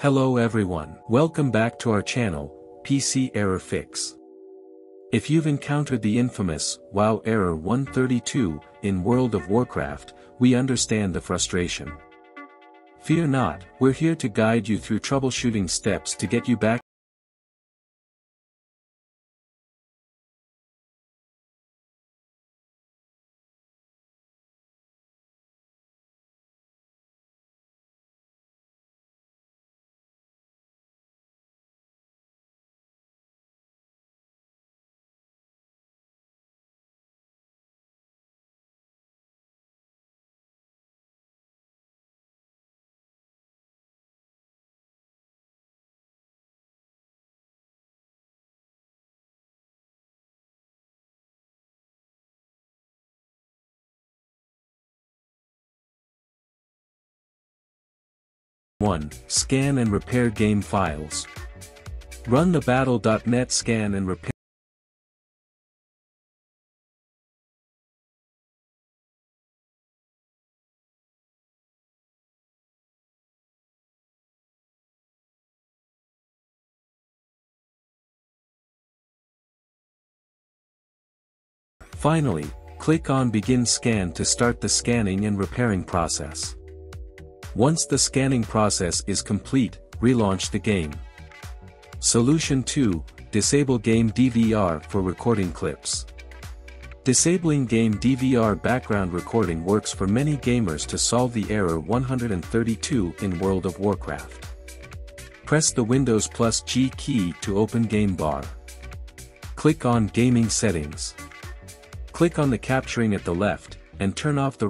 Hello everyone. Welcome back to our channel, PC Error Fix. If you've encountered the infamous WoW Error 132 in World of Warcraft, we understand the frustration. Fear not, we're here to guide you through troubleshooting steps to get you back One, Scan and repair game files. Run the battle.net scan and repair Finally, click on Begin Scan to start the scanning and repairing process. Once the scanning process is complete, relaunch the game. Solution 2, Disable Game DVR for recording clips. Disabling game DVR background recording works for many gamers to solve the error 132 in World of Warcraft. Press the Windows plus G key to open game bar. Click on Gaming Settings. Click on the capturing at the left, and turn off the